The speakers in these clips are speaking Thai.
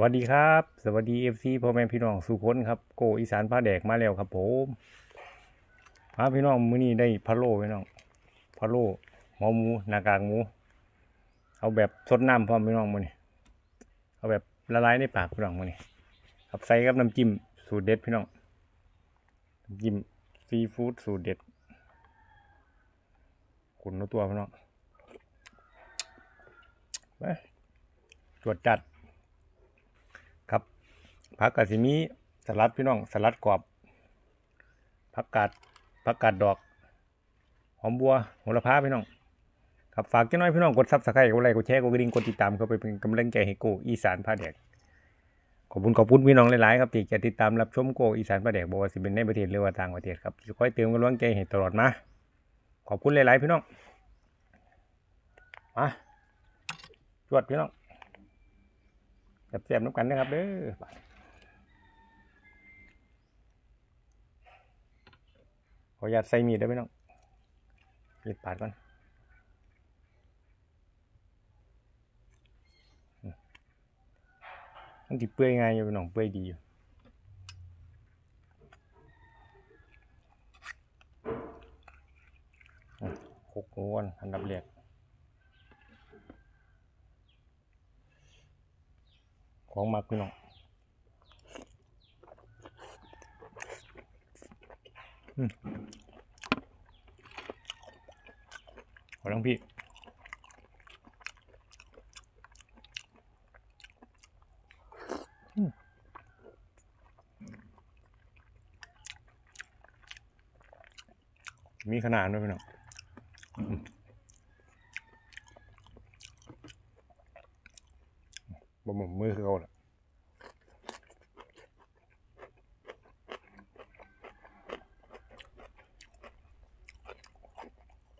วัสดีครับ สวัสดี FC พ่อแม่พี่น้องสุคนครับโก้อีสานพาแดกมาแล้วครับผมพาพี่น้องมื้อนี้ได้พะโล้พี่น้องพะโล้หัวหมูหน้ากากหมู เอาแบบซดน้ำพร้อมพี่น้องมื้อนี้เอาแบบละลายในปากพี่น้องมื้อนี้ครับใส่กับน้ำจิ้มสูตรเด็ดพี่น้องน้ำจิ้มซีฟู้ดสูตรเด็ดขุนตัวพี่น้องไปตรวจจัด ผักกาดสิมีสลัดพี่น้องสลัดกรอบผักกาดผักกาดดอก หอมบัวโหระพาพี่น้องครับฝากจักน้อยพี่น้องกด subscribe กดไลค์กดแชร์กดกระดิ่งกดติดตามเข้าไปเป็นกำลังใจให้โก้อีสานพาแดกขอบคุณขอบคุณพี่น้องหลายๆครับที่จะติดตามรับชมโก้อีสานพาแดกบอกว่าสิเป็นในประเทศหรือว่าต่างประเทศครับจะคอยเติมกำลังใจให้ตลอดมาขอบคุณหลายๆพี่น้องมาจวดพี่น้องแซ่บๆน้ำกันนะครับเด้อไป ขออนุญาตใส่มีดได้ไหมน้องมีดปาดก่อนมันติเปื่อยง่ายอยู่พี่น้องเปื่อยดีอยู่อืมคลุกงวนอันดับแรกของมักพี่น้องอืม ขอลังพี่มมีขนาดด้วยพี่น้องอืมบ่หมุนมือคือเขาละ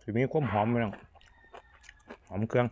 ถือ มีความหอมไปน้องหอมเครื่อง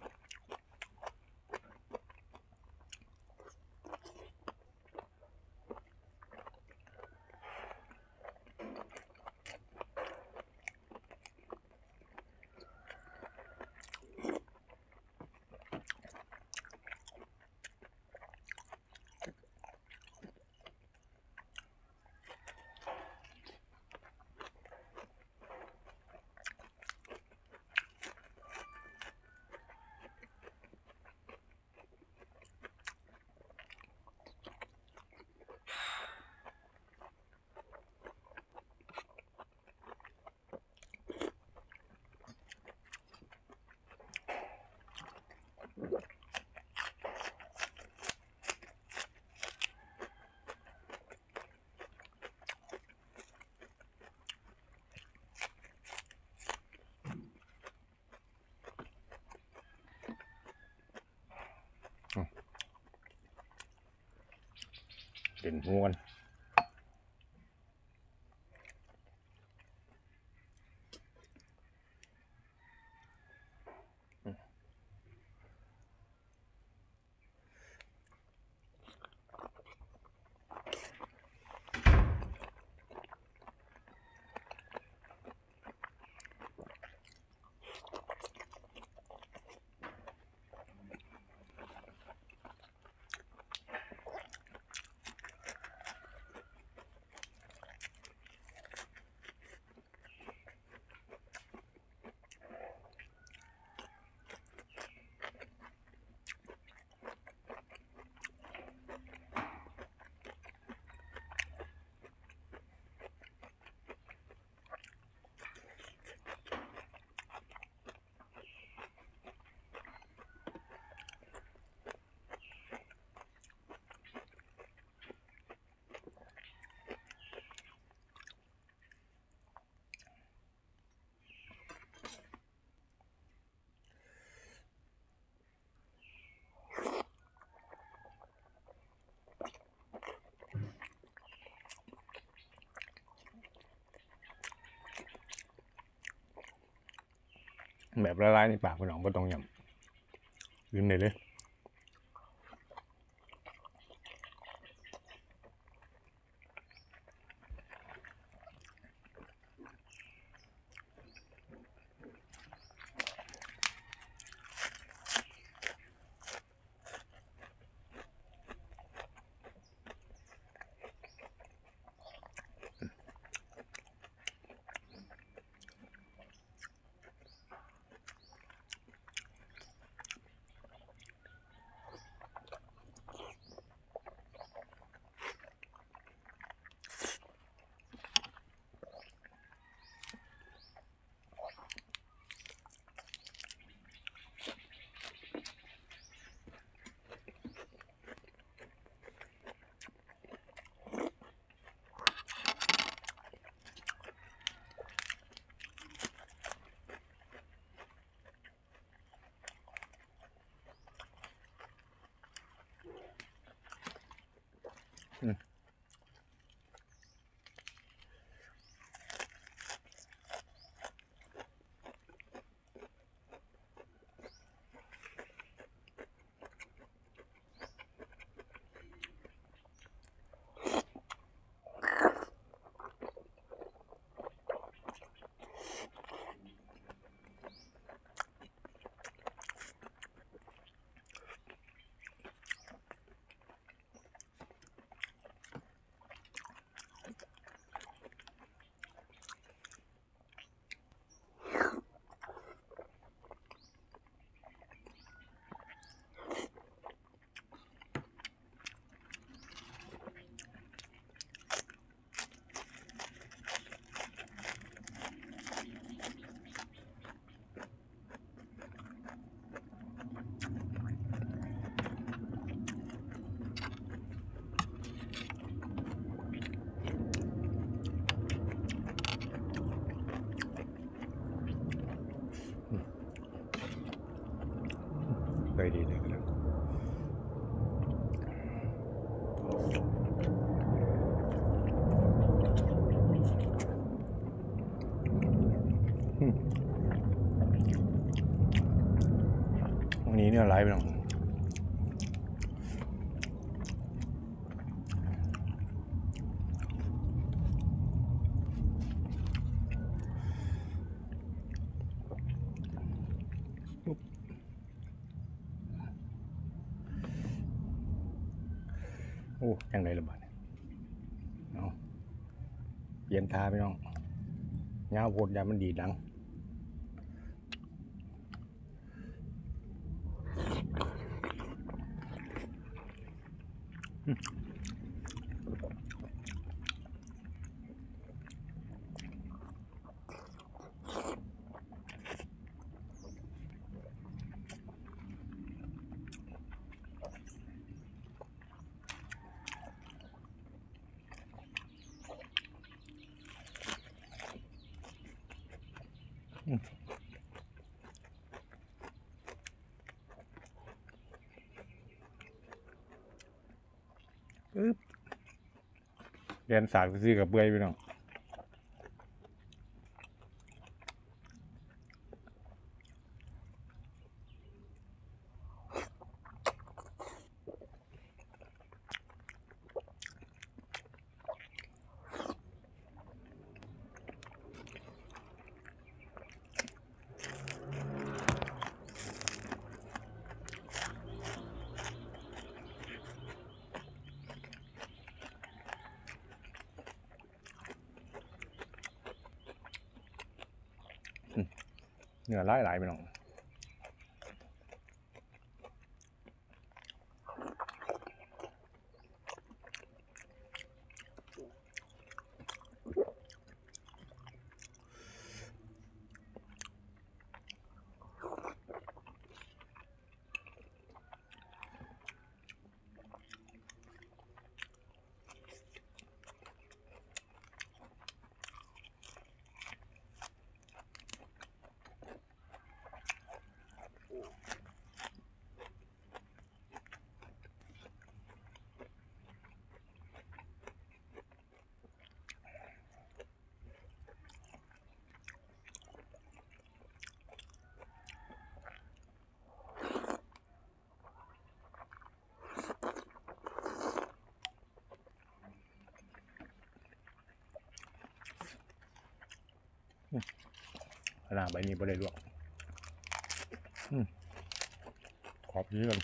เด่นหัวกัน แบบละลายในปากพี่น้องก็ต้องยำลืมเลยเลย อยดีเลยครับอืมวันนี้เนี่ยไลฟ์ไปหน่อย โอ้ยังไงละบาดเนี่ยเอาเปลี่ยนทาไปน้องยาวโพดยามันดีดดัง ปึ๊บเรียนสากซื้อกับเบื่อยไปน้อง เนื้อไล่ไหลไปหน่อย ล่างใบนี้บ่ได้ลวกขอบนี้กัน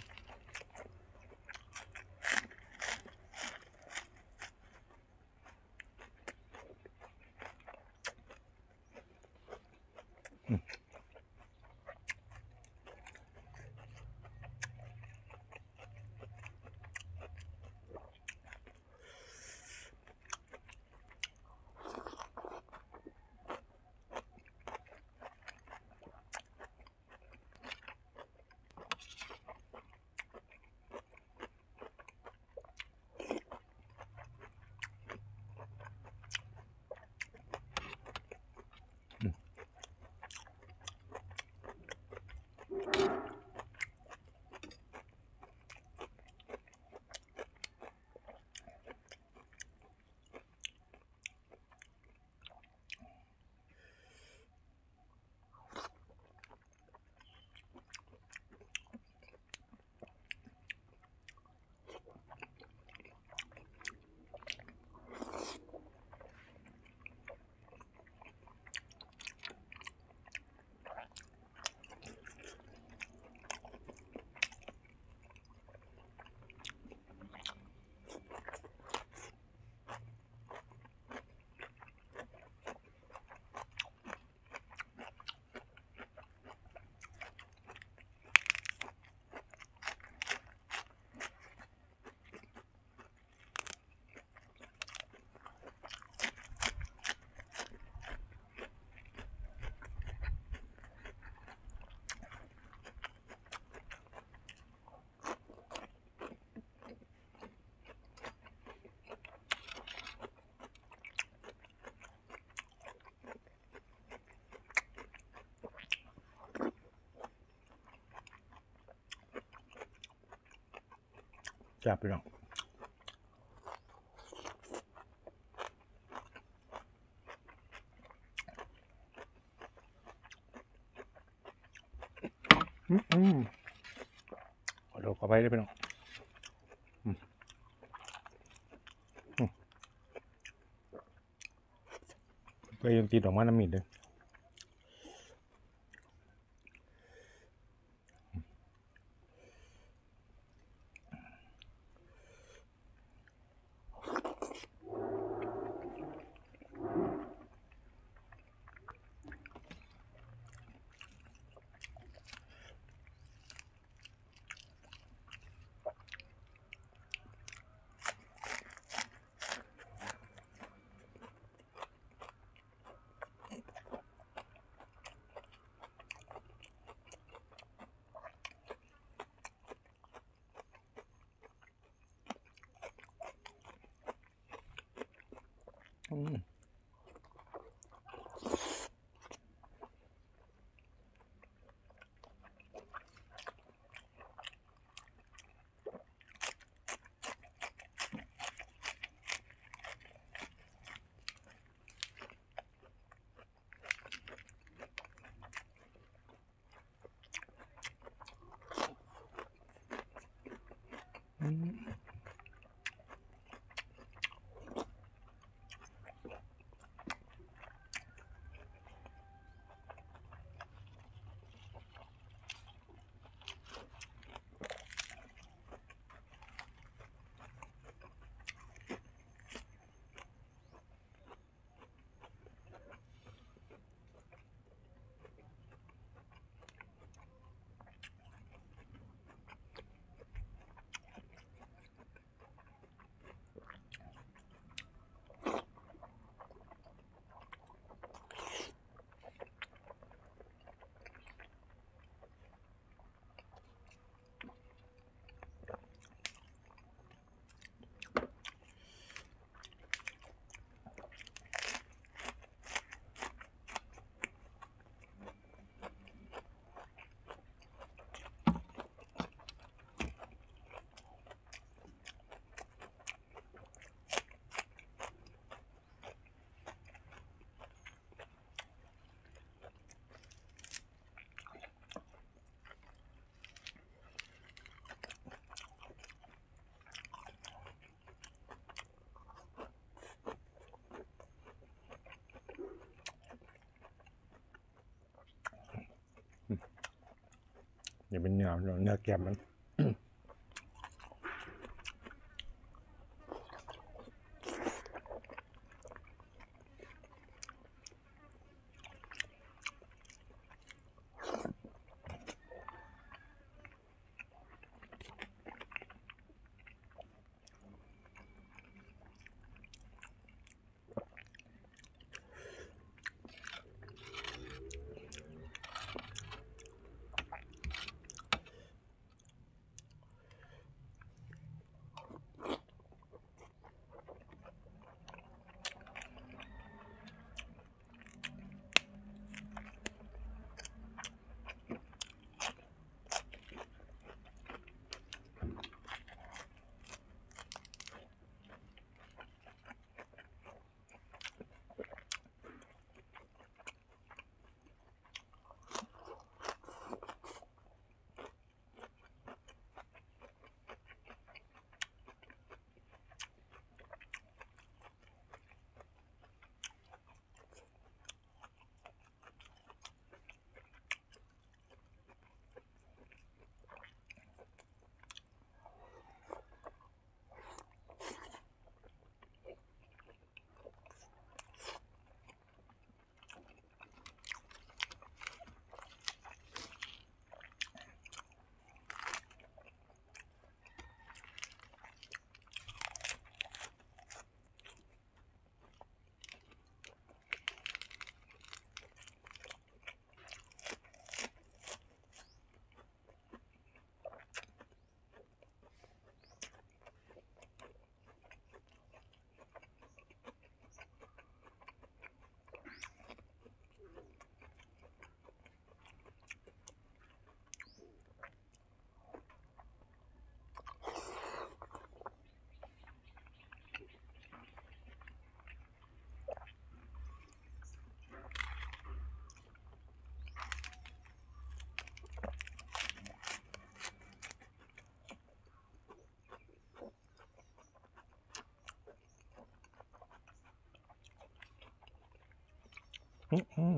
จับพี่น้องอืมอืมเอาดอกเข้ไปลยพี่น้องไปยังตีดออกมาน้ำมีดเลย อื อย่าเป็นเนื้อเนื้อแกมมัน อื้อ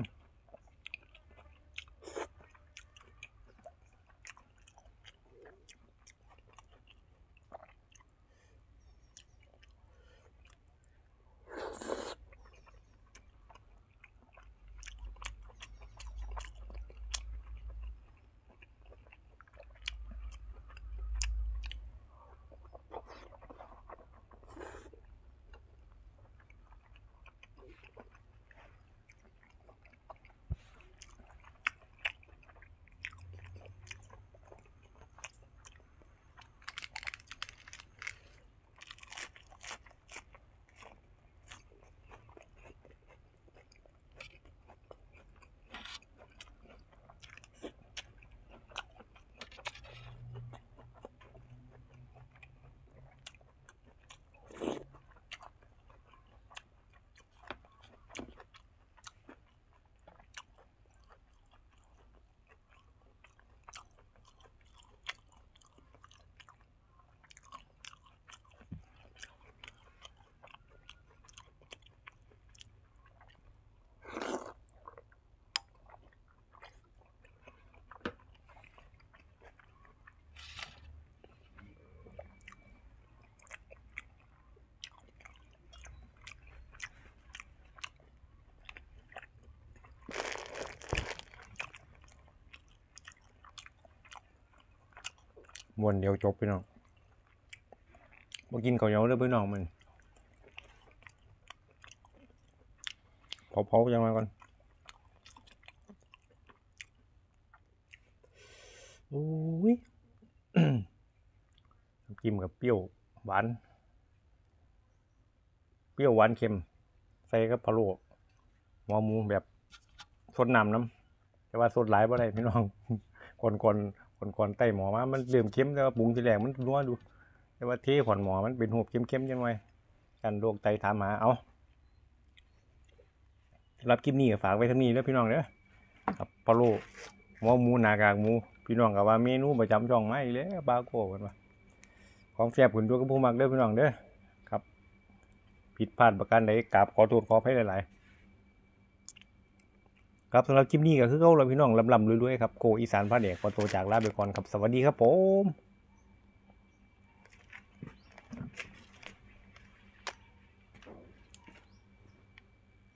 มวนเดียวจบพี่น้องมากินข้าวเหนียวเด้อพี่น้องมันเผาๆยังมาก่อนโอ้ยน้ำจิ้มกับเปรี้ยวหวาน เปรี้ยวหวานเค็ม ใส่กับพะโล้หัวหมูแบบสดน้ำน้ำแต่ว่าสดหลายบ่ได้พี่น้องคนคน คนคนๆใต้หมอมา มันเริ่มเค็มแต่ว่าปรุงทีแรกมันนัวดู แต่ว่าเทขอนหมอมันเป็นหูบเค็มๆจังไงกันโรคไตถามหาเอาสำหรับคลิปนี้ฝากไว้เท่านี้แล้วพี่น้องเด้อครับพะโลหัวหมูหนากากหมู พี่น้องก็ว่าเมนูประจำช่องมาอีกแล้วบาโก้กันว่าของแซ่บขึ้นตัวยกับผู้มักเด้อพี่น้องเด้อครับ ผิดพลาดประการใดกราบขอโทษขออภัยหลายๆ ครับสำหรับคลิปนี้ก็คือเขาเราพี่น้องลำลำรวยๆครับโกอีสานพระเดกขอตัวจากลาไปก่อนครับสวัสดีครับผม